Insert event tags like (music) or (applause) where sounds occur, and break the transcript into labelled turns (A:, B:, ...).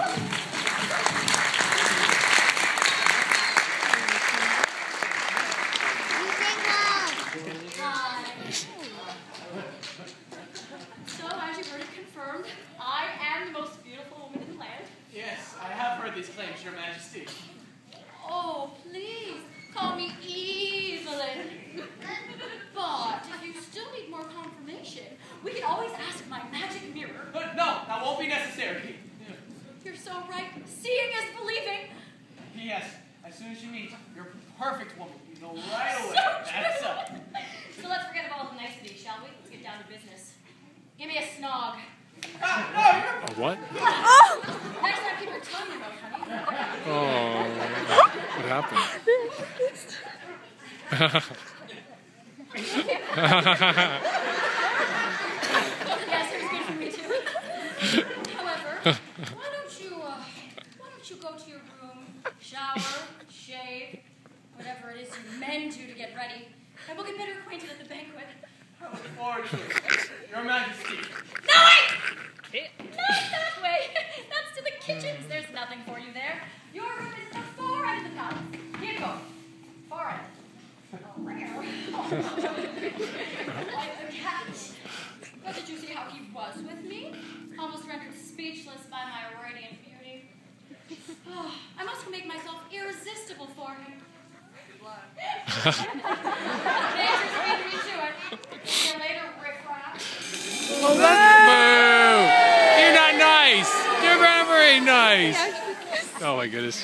A: so, as you've already confirmed, I am the most beautiful woman in the land.
B: Yes, I have heard these claims, Your Majesty.
A: Oh, please, call me Evelyn. but if you still need more confirmation, we can always ask my magic mirror.
B: But no, that won't be necessary
A: so right. Seeing is believing.
B: Yes. As soon as you meet, your perfect woman. You know (laughs) right away. so That's up.
A: so let's forget about all the niceties, shall we? Let's get down to business. Give me a snog.
B: Ah,
C: no, a what? (laughs)
A: Next time, keep your tongue in honey. Oh,
C: what happened? (laughs)
A: yes, it was good for me too. However, shower, shave, whatever it is you men do to get ready, and we'll get better acquainted at the banquet.
B: I look forward to it. Your Majesty.
A: No, wait! Not that way. That's to the kitchens. There's nothing for you there. Your room is the far end of the palace. Here you go. Far end. Oh, rare. like the cat. But did you see how he was with me? Almost rendered speechless by my radiant beauty. Oh, I must make myself irresistible for him. Nature's beat me to it. See you later, riffraff.
C: Oh, that's boo! You're not
B: nice.
C: You're very nice. Oh my goodness.